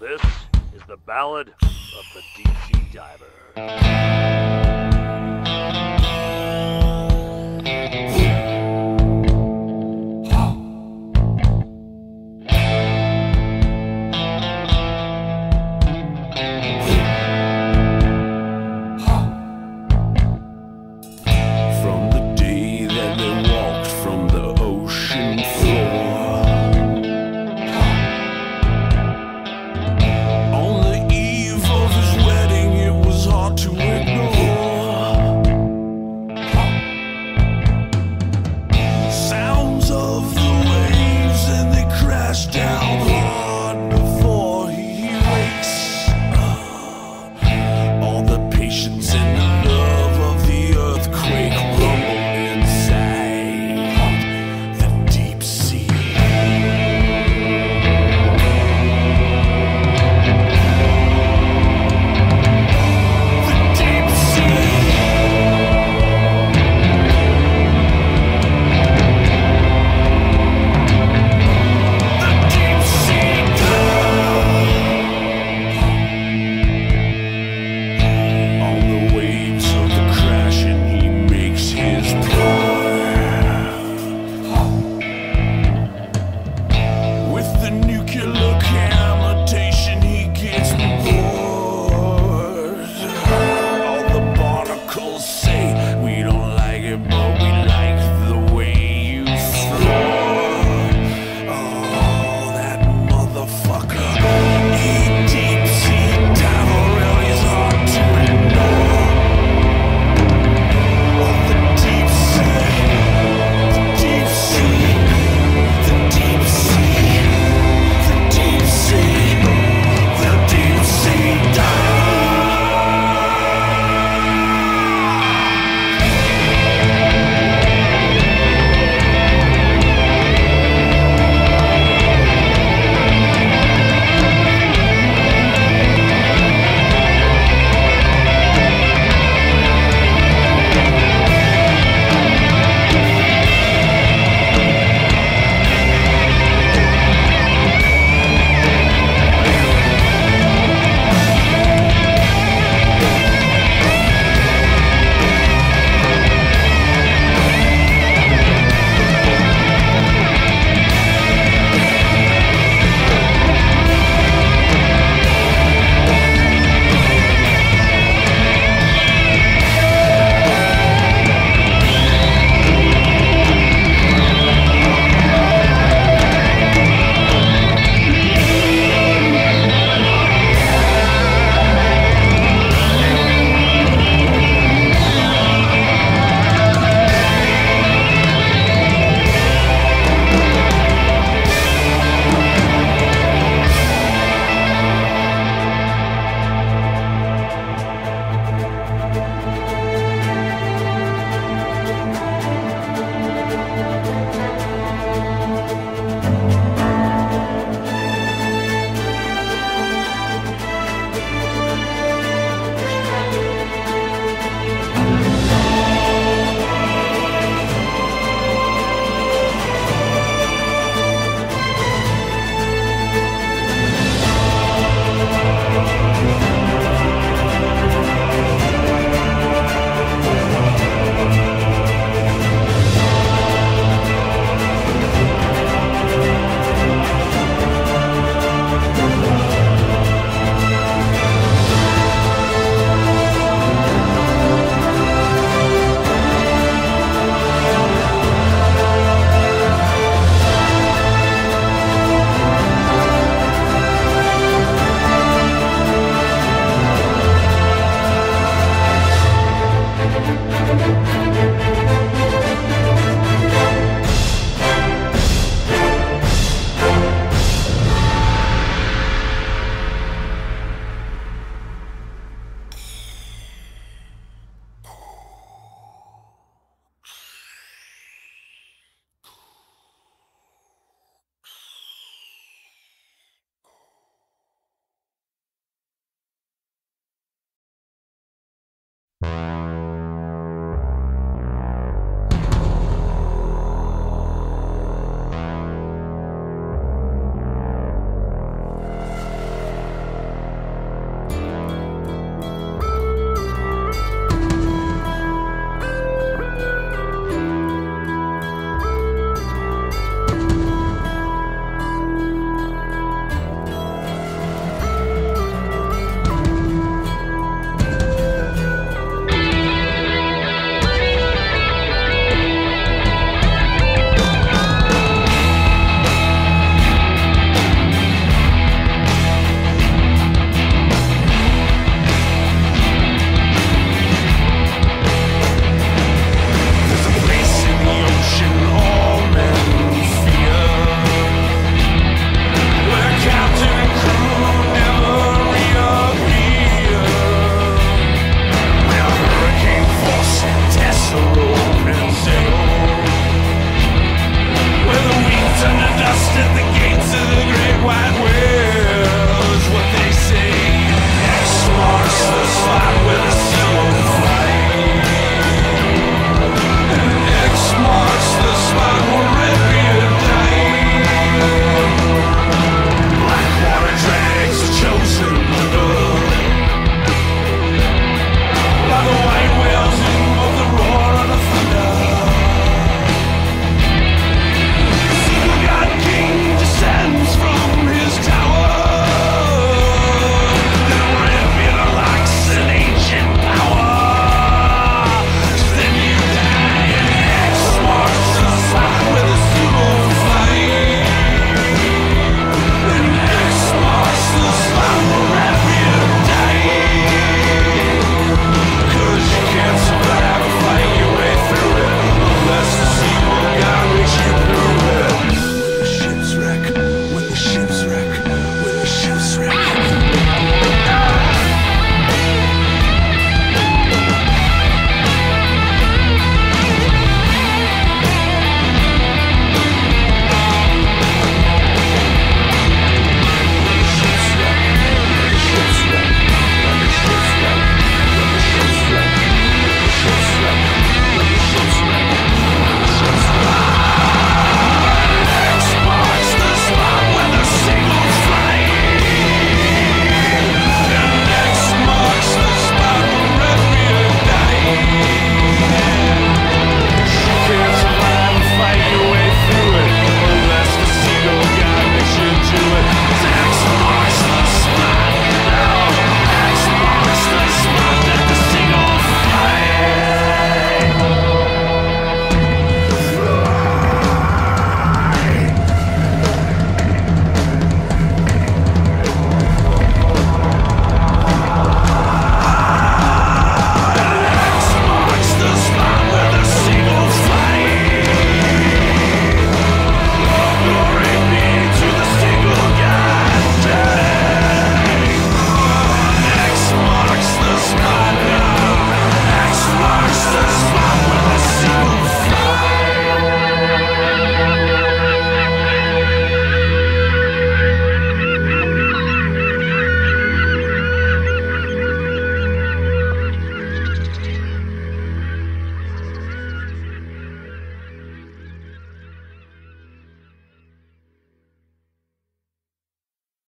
This is the Ballad of the DC Diver.